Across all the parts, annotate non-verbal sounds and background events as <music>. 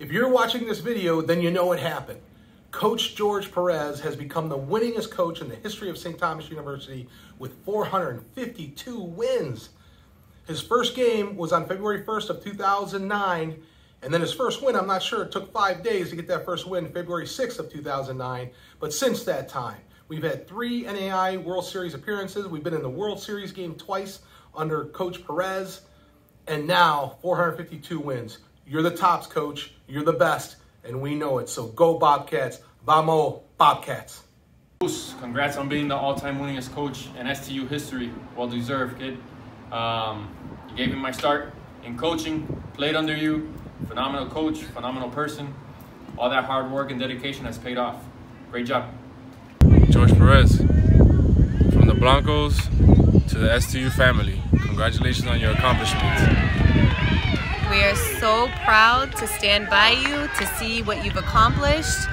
If you're watching this video, then you know what happened. Coach George Perez has become the winningest coach in the history of St. Thomas University with 452 wins. His first game was on February 1st of 2009, and then his first win, I'm not sure, it took five days to get that first win, February 6th of 2009. But since that time, we've had three NAIA World Series appearances. We've been in the World Series game twice under Coach Perez, and now 452 wins. You're the tops, coach. You're the best, and we know it. So go Bobcats. Vamos, Bobcats. Congrats on being the all-time winningest coach in STU history. Well deserved, kid. Um, you gave me my start in coaching, played under you, phenomenal coach, phenomenal person. All that hard work and dedication has paid off. Great job. George Perez, from the Blancos to the STU family, congratulations on your accomplishments. We are so proud to stand by you, to see what you've accomplished.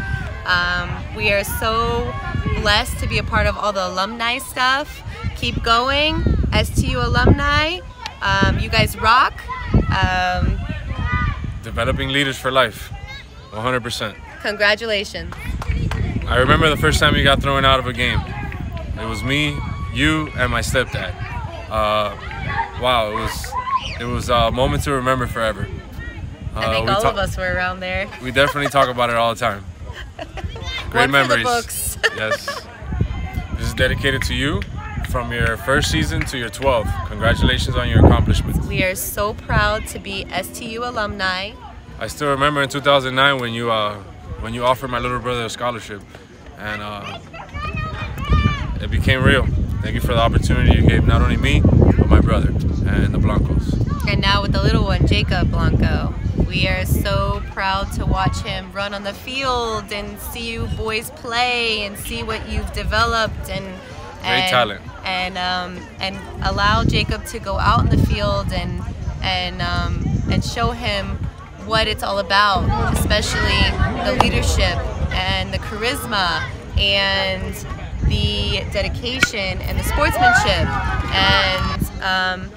Um, we are so blessed to be a part of all the alumni stuff. Keep going, STU alumni. Um, you guys rock. Um, Developing leaders for life, 100%. congratulations. I remember the first time you got thrown out of a game. It was me, you, and my stepdad. Uh, wow, it was it was a moment to remember forever. Uh, I think all of us were around there. We definitely talk about it all the time. <laughs> Great One memories. books. <laughs> yes. This is dedicated to you from your first season to your 12th. Congratulations on your accomplishments. We are so proud to be STU alumni. I still remember in 2009 when you uh, when you offered my little brother a scholarship, and uh, it became real. Thank you for the opportunity you gave not only me but my brother and the Blancos. And now with the little one, Jacob Blanco. We are so proud to watch him run on the field and see you boys play and see what you've developed and and, talent. and um, and allow Jacob to go out in the field and and um, and show him what it's all about, especially the leadership and the charisma and the dedication and the sportsmanship and um,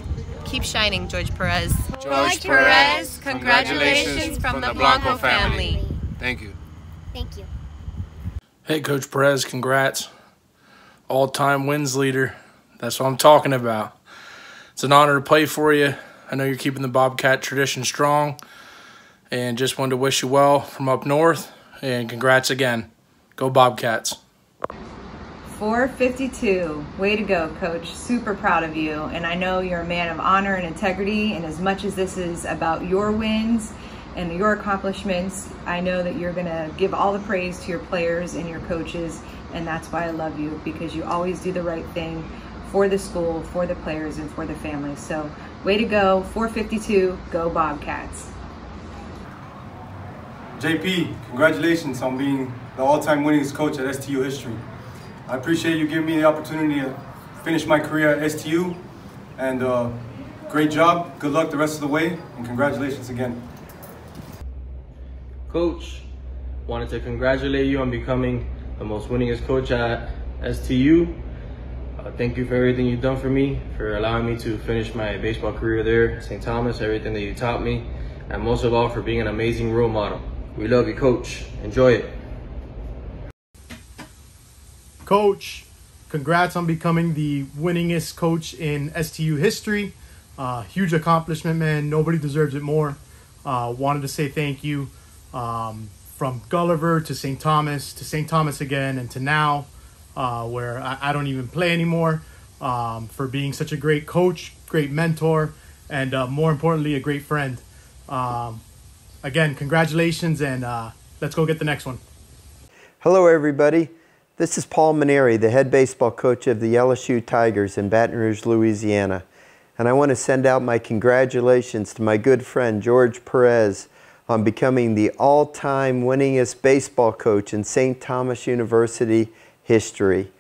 keep shining, George Perez. George Perez, congratulations from the Blanco family. Thank you. Thank you. Hey, Coach Perez, congrats. All time wins leader. That's what I'm talking about. It's an honor to play for you. I know you're keeping the Bobcat tradition strong. And just wanted to wish you well from up north. And congrats again. Go Bobcats. 452. Way to go, coach. Super proud of you. And I know you're a man of honor and integrity. And as much as this is about your wins and your accomplishments, I know that you're going to give all the praise to your players and your coaches. And that's why I love you because you always do the right thing for the school, for the players, and for the families. So, way to go. 452. Go Bobcats. JP, congratulations on being the all-time winningest coach at STU history. I appreciate you giving me the opportunity to finish my career at STU, and uh, great job. Good luck the rest of the way, and congratulations again. Coach, wanted to congratulate you on becoming the most winningest coach at STU. Uh, thank you for everything you've done for me, for allowing me to finish my baseball career there, St. Thomas, everything that you taught me, and most of all for being an amazing role model. We love you, Coach. Enjoy it. Coach, congrats on becoming the winningest coach in STU history. Uh, huge accomplishment, man. Nobody deserves it more. Uh, wanted to say thank you um, from Gulliver to St. Thomas to St. Thomas again and to now, uh, where I, I don't even play anymore, um, for being such a great coach, great mentor, and uh, more importantly, a great friend. Um, again, congratulations, and uh, let's go get the next one. Hello, everybody. This is Paul Mainieri, the head baseball coach of the LSU Tigers in Baton Rouge, Louisiana. And I want to send out my congratulations to my good friend George Perez on becoming the all-time winningest baseball coach in St. Thomas University history.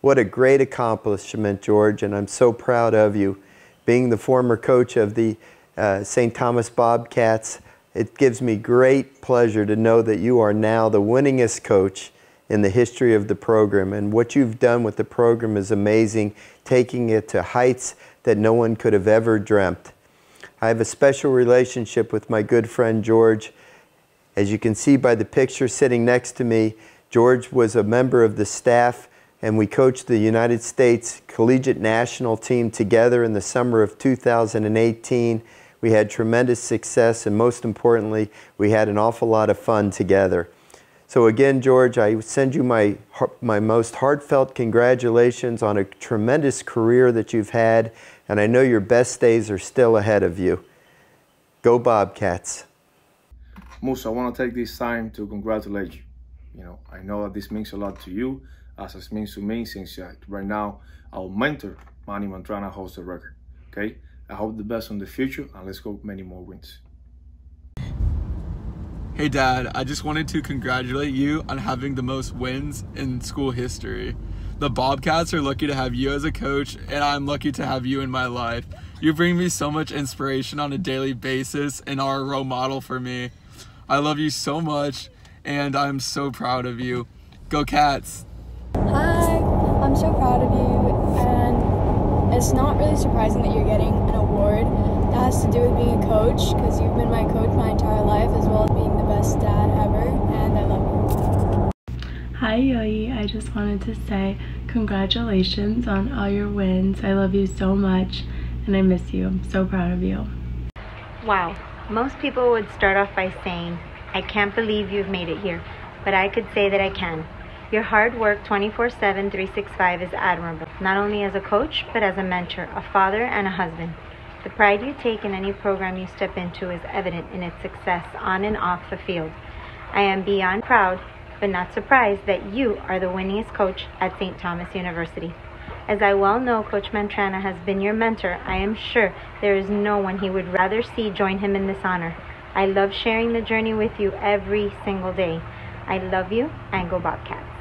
What a great accomplishment, George, and I'm so proud of you. Being the former coach of the uh, St. Thomas Bobcats, it gives me great pleasure to know that you are now the winningest coach in the history of the program. And what you've done with the program is amazing, taking it to heights that no one could have ever dreamt. I have a special relationship with my good friend George. As you can see by the picture sitting next to me, George was a member of the staff and we coached the United States Collegiate National Team together in the summer of 2018. We had tremendous success and most importantly, we had an awful lot of fun together. So again, George, I send you my, my most heartfelt congratulations on a tremendous career that you've had, and I know your best days are still ahead of you. Go Bobcats. Moose, I want to take this time to congratulate you. You know, I know that this means a lot to you, as it means to me, since uh, right now our mentor, Manny Mantrana, holds the record. Okay? I hope the best in the future, and let's go many more wins. Hey dad, I just wanted to congratulate you on having the most wins in school history. The Bobcats are lucky to have you as a coach, and I'm lucky to have you in my life. You bring me so much inspiration on a daily basis and are a role model for me. I love you so much, and I'm so proud of you. Go Cats! Hi, I'm so proud of you, and it's not really surprising that you're getting an award do with being a coach because you've been my coach my entire life as well as being the best dad ever and I love you. Hi Yoi, I just wanted to say congratulations on all your wins. I love you so much and I miss you. I'm so proud of you. Wow, most people would start off by saying, I can't believe you've made it here, but I could say that I can. Your hard work 24 7, 365 is admirable, not only as a coach, but as a mentor, a father, and a husband. The pride you take in any program you step into is evident in its success on and off the field. I am beyond proud, but not surprised, that you are the winningest coach at St. Thomas University. As I well know Coach Mantrana has been your mentor, I am sure there is no one he would rather see join him in this honor. I love sharing the journey with you every single day. I love you and go Bobcats.